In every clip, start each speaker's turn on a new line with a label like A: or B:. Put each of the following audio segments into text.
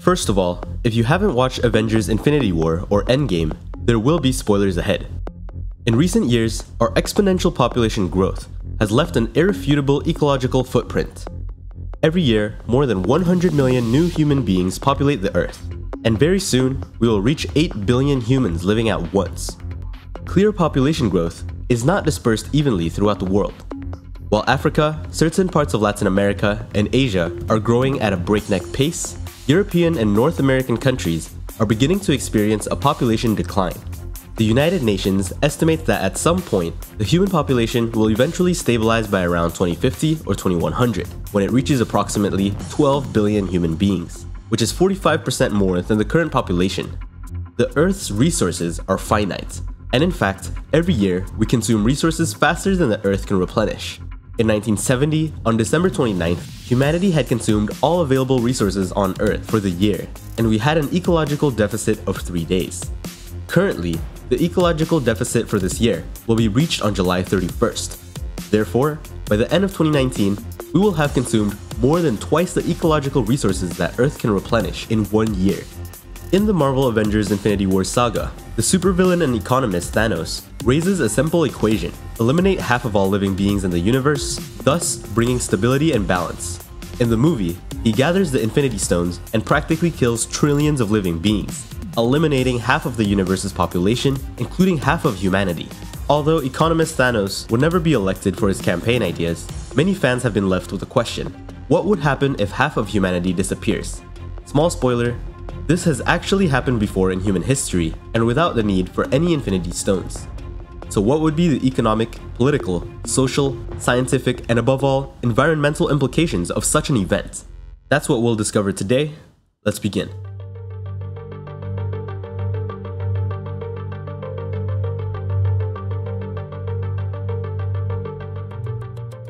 A: First of all, if you haven't watched Avengers Infinity War or Endgame, there will be spoilers ahead. In recent years, our exponential population growth has left an irrefutable ecological footprint. Every year, more than 100 million new human beings populate the Earth, and very soon, we will reach 8 billion humans living at once. Clear population growth is not dispersed evenly throughout the world. While Africa, certain parts of Latin America, and Asia are growing at a breakneck pace, European and North American countries are beginning to experience a population decline. The United Nations estimates that at some point, the human population will eventually stabilize by around 2050 or 2100, when it reaches approximately 12 billion human beings, which is 45% more than the current population. The Earth's resources are finite, and in fact, every year we consume resources faster than the Earth can replenish. In 1970, on December 29th, humanity had consumed all available resources on Earth for the year, and we had an ecological deficit of 3 days. Currently, the ecological deficit for this year will be reached on July 31st. Therefore, by the end of 2019, we will have consumed more than twice the ecological resources that Earth can replenish in one year. In the Marvel Avengers Infinity War saga, the supervillain and economist Thanos raises a simple equation eliminate half of all living beings in the universe, thus bringing stability and balance. In the movie, he gathers the Infinity Stones and practically kills trillions of living beings, eliminating half of the universe's population, including half of humanity. Although economist Thanos would never be elected for his campaign ideas, many fans have been left with a question what would happen if half of humanity disappears? Small spoiler this has actually happened before in human history and without the need for any Infinity Stones. So, what would be the economic, political, social, scientific, and above all, environmental implications of such an event? That's what we'll discover today. Let's begin.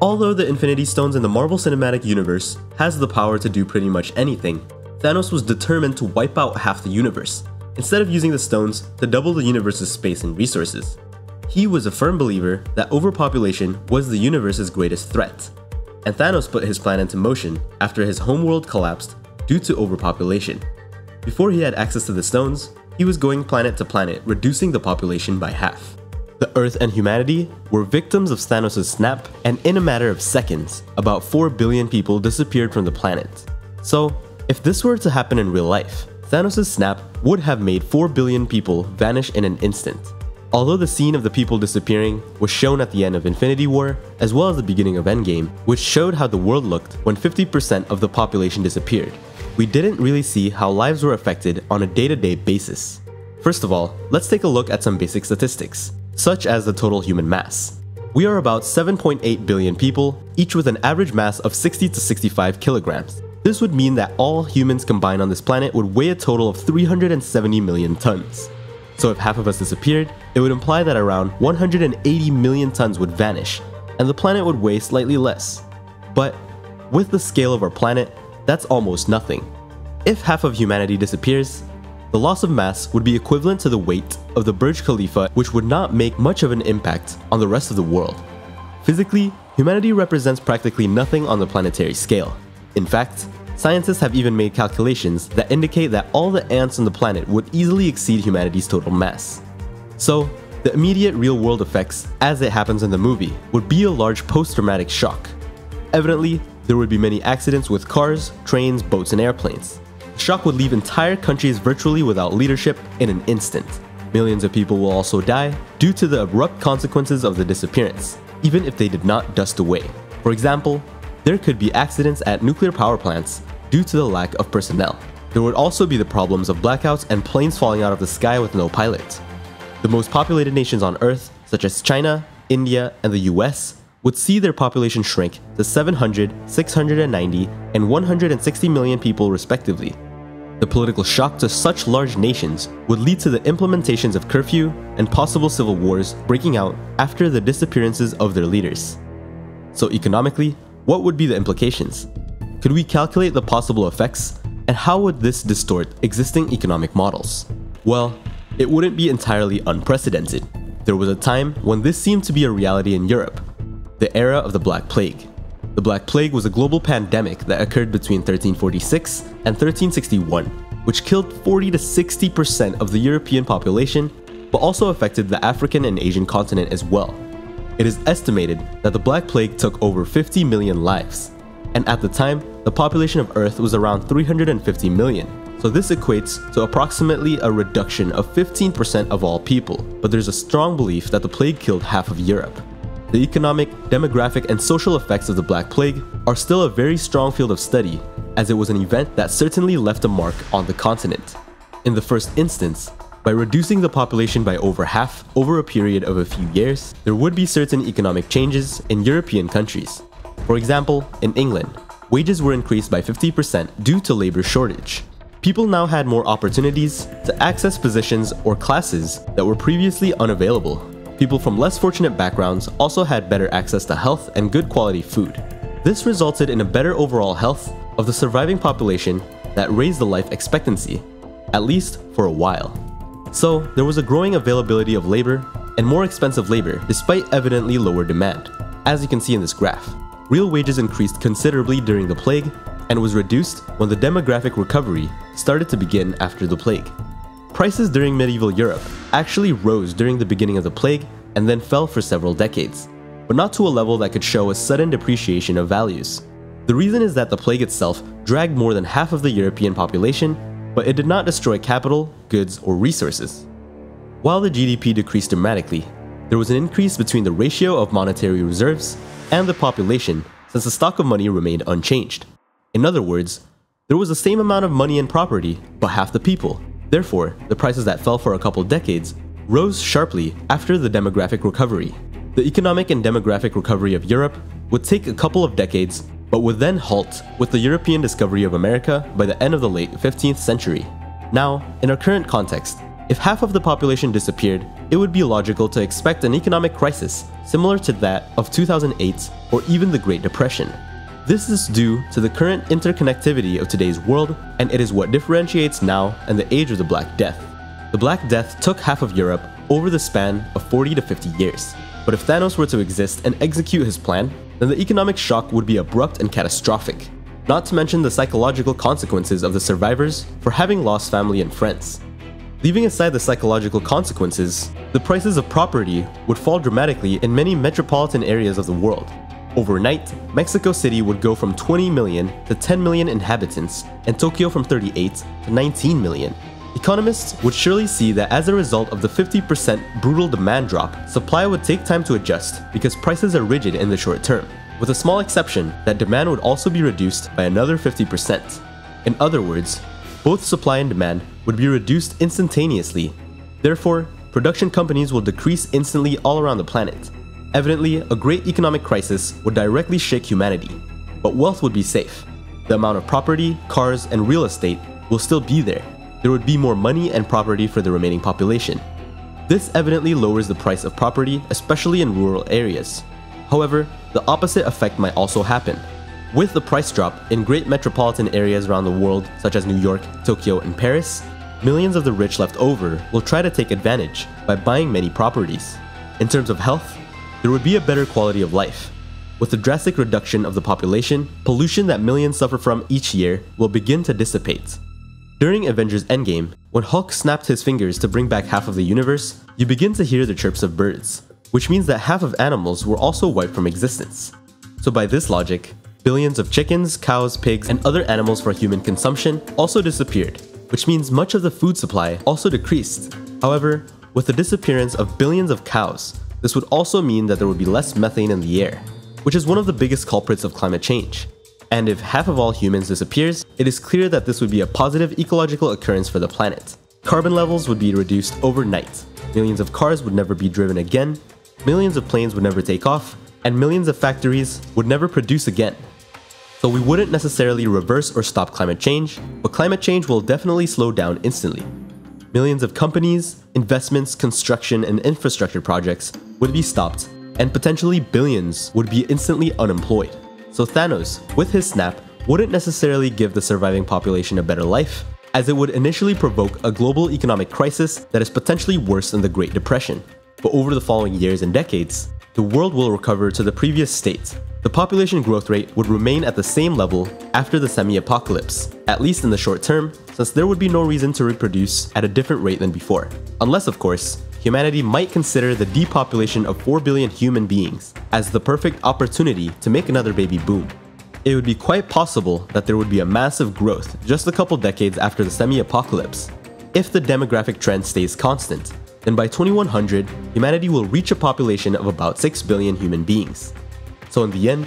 A: Although the Infinity Stones in the Marvel Cinematic Universe has the power to do pretty much anything, Thanos was determined to wipe out half the universe, instead of using the stones to double the universe's space and resources. He was a firm believer that overpopulation was the universe's greatest threat, and Thanos put his plan into motion after his homeworld collapsed due to overpopulation. Before he had access to the stones, he was going planet to planet, reducing the population by half. The Earth and humanity were victims of Thanos' snap, and in a matter of seconds, about 4 billion people disappeared from the planet. So, if this were to happen in real life, Thanos' snap would have made 4 billion people vanish in an instant. Although the scene of the people disappearing was shown at the end of Infinity War, as well as the beginning of Endgame, which showed how the world looked when 50% of the population disappeared, we didn't really see how lives were affected on a day to day basis. First of all, let's take a look at some basic statistics, such as the total human mass. We are about 7.8 billion people, each with an average mass of 60 to 65 kilograms. This would mean that all humans combined on this planet would weigh a total of 370 million tons. So if half of us disappeared, it would imply that around 180 million tons would vanish, and the planet would weigh slightly less. But with the scale of our planet, that's almost nothing. If half of humanity disappears, the loss of mass would be equivalent to the weight of the Burj Khalifa, which would not make much of an impact on the rest of the world. Physically, humanity represents practically nothing on the planetary scale. In fact, Scientists have even made calculations that indicate that all the ants on the planet would easily exceed humanity's total mass. So, the immediate real world effects, as it happens in the movie, would be a large post traumatic shock. Evidently, there would be many accidents with cars, trains, boats, and airplanes. The shock would leave entire countries virtually without leadership in an instant. Millions of people will also die due to the abrupt consequences of the disappearance, even if they did not dust away. For example, there could be accidents at nuclear power plants due to the lack of personnel. There would also be the problems of blackouts and planes falling out of the sky with no pilot. The most populated nations on Earth, such as China, India, and the US, would see their population shrink to 700, 690, and 160 million people respectively. The political shock to such large nations would lead to the implementations of curfew and possible civil wars breaking out after the disappearances of their leaders. So economically, what would be the implications? Could we calculate the possible effects? And how would this distort existing economic models? Well, it wouldn't be entirely unprecedented. There was a time when this seemed to be a reality in Europe, the era of the Black Plague. The Black Plague was a global pandemic that occurred between 1346 and 1361, which killed 40 to 60% of the European population, but also affected the African and Asian continent as well. It is estimated that the Black Plague took over 50 million lives, and at the time, the population of Earth was around 350 million, so this equates to approximately a reduction of 15% of all people, but there's a strong belief that the plague killed half of Europe. The economic, demographic, and social effects of the Black Plague are still a very strong field of study, as it was an event that certainly left a mark on the continent. In the first instance, by reducing the population by over half over a period of a few years, there would be certain economic changes in European countries. For example, in England, wages were increased by 50% due to labor shortage. People now had more opportunities to access positions or classes that were previously unavailable. People from less fortunate backgrounds also had better access to health and good quality food. This resulted in a better overall health of the surviving population that raised the life expectancy, at least for a while. So, there was a growing availability of labor and more expensive labor despite evidently lower demand, as you can see in this graph. Real wages increased considerably during the plague and was reduced when the demographic recovery started to begin after the plague. Prices during medieval Europe actually rose during the beginning of the plague and then fell for several decades, but not to a level that could show a sudden depreciation of values. The reason is that the plague itself dragged more than half of the European population but it did not destroy capital, goods, or resources. While the GDP decreased dramatically, there was an increase between the ratio of monetary reserves and the population since the stock of money remained unchanged. In other words, there was the same amount of money and property, but half the people. Therefore, the prices that fell for a couple decades rose sharply after the demographic recovery. The economic and demographic recovery of Europe would take a couple of decades but would then halt with the European discovery of America by the end of the late 15th century. Now, in our current context, if half of the population disappeared, it would be logical to expect an economic crisis similar to that of 2008 or even the Great Depression. This is due to the current interconnectivity of today's world, and it is what differentiates now and the age of the Black Death. The Black Death took half of Europe over the span of 40 to 50 years. But if Thanos were to exist and execute his plan, then the economic shock would be abrupt and catastrophic, not to mention the psychological consequences of the survivors for having lost family and friends. Leaving aside the psychological consequences, the prices of property would fall dramatically in many metropolitan areas of the world. Overnight, Mexico City would go from 20 million to 10 million inhabitants, and Tokyo from 38 to 19 million. Economists would surely see that as a result of the 50% brutal demand drop, supply would take time to adjust because prices are rigid in the short term, with a small exception that demand would also be reduced by another 50%. In other words, both supply and demand would be reduced instantaneously. Therefore, production companies will decrease instantly all around the planet. Evidently, a great economic crisis would directly shake humanity, but wealth would be safe. The amount of property, cars, and real estate will still be there, there would be more money and property for the remaining population. This evidently lowers the price of property, especially in rural areas. However, the opposite effect might also happen. With the price drop in great metropolitan areas around the world, such as New York, Tokyo, and Paris, millions of the rich left over will try to take advantage by buying many properties. In terms of health, there would be a better quality of life. With the drastic reduction of the population, pollution that millions suffer from each year will begin to dissipate. During Avengers Endgame, when Hulk snapped his fingers to bring back half of the universe, you begin to hear the chirps of birds, which means that half of animals were also wiped from existence. So by this logic, billions of chickens, cows, pigs, and other animals for human consumption also disappeared, which means much of the food supply also decreased. However, with the disappearance of billions of cows, this would also mean that there would be less methane in the air, which is one of the biggest culprits of climate change. And if half of all humans disappears, it is clear that this would be a positive ecological occurrence for the planet. Carbon levels would be reduced overnight, millions of cars would never be driven again, millions of planes would never take off, and millions of factories would never produce again. So we wouldn't necessarily reverse or stop climate change, but climate change will definitely slow down instantly. Millions of companies, investments, construction, and infrastructure projects would be stopped, and potentially billions would be instantly unemployed. So Thanos, with his snap, wouldn't necessarily give the surviving population a better life, as it would initially provoke a global economic crisis that is potentially worse than the Great Depression. But over the following years and decades, the world will recover to the previous state. The population growth rate would remain at the same level after the semi-apocalypse, at least in the short term, since there would be no reason to reproduce at a different rate than before. Unless, of course, humanity might consider the depopulation of 4 billion human beings as the perfect opportunity to make another baby boom. It would be quite possible that there would be a massive growth just a couple decades after the semi-apocalypse. If the demographic trend stays constant, then by 2100, humanity will reach a population of about 6 billion human beings. So in the end,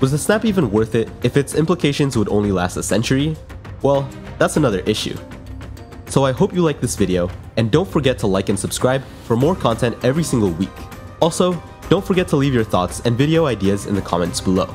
A: was the snap even worth it if its implications would only last a century? Well, that's another issue. So I hope you like this video, and don't forget to like and subscribe for more content every single week. Also, don't forget to leave your thoughts and video ideas in the comments below.